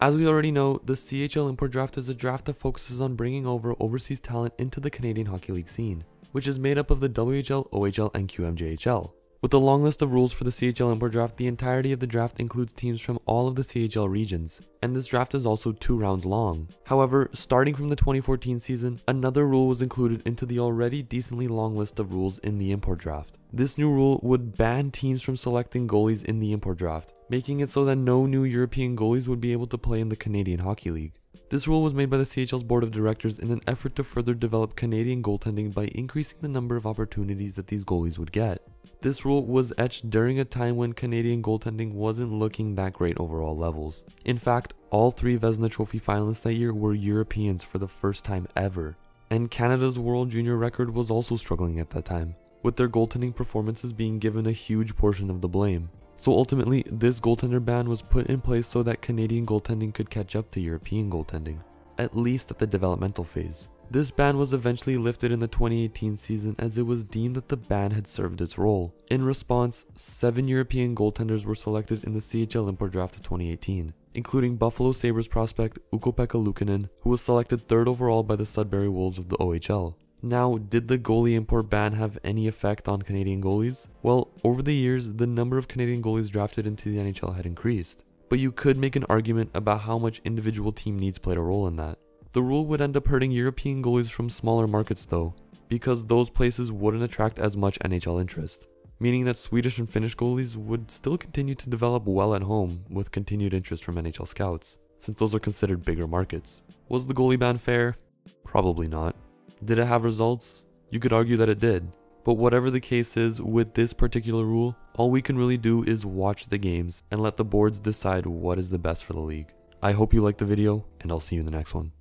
As we already know, the CHL Import Draft is a draft that focuses on bringing over overseas talent into the Canadian Hockey League scene, which is made up of the WHL, OHL, and QMJHL. With the long list of rules for the CHL Import Draft, the entirety of the draft includes teams from all of the CHL regions, and this draft is also two rounds long. However, starting from the 2014 season, another rule was included into the already decently long list of rules in the Import Draft. This new rule would ban teams from selecting goalies in the Import Draft, making it so that no new European goalies would be able to play in the Canadian Hockey League. This rule was made by the CHL's board of directors in an effort to further develop Canadian goaltending by increasing the number of opportunities that these goalies would get. This rule was etched during a time when Canadian goaltending wasn't looking that great overall levels. In fact, all three Vezina Trophy finalists that year were Europeans for the first time ever. And Canada's World Junior record was also struggling at that time, with their goaltending performances being given a huge portion of the blame. So ultimately, this goaltender ban was put in place so that Canadian goaltending could catch up to European goaltending, at least at the developmental phase. This ban was eventually lifted in the 2018 season as it was deemed that the ban had served its role. In response, seven European goaltenders were selected in the CHL Import Draft of 2018, including Buffalo Sabres prospect Ukko-Pekka Luukkonen, who was selected third overall by the Sudbury Wolves of the OHL. Now, did the goalie import ban have any effect on Canadian goalies? Well, over the years, the number of Canadian goalies drafted into the NHL had increased. But you could make an argument about how much individual team needs played a role in that. The rule would end up hurting European goalies from smaller markets though, because those places wouldn't attract as much NHL interest, meaning that Swedish and Finnish goalies would still continue to develop well at home with continued interest from NHL scouts, since those are considered bigger markets. Was the goalie ban fair? Probably not. Did it have results? You could argue that it did. But whatever the case is with this particular rule, all we can really do is watch the games and let the boards decide what is the best for the league. I hope you liked the video, and I'll see you in the next one.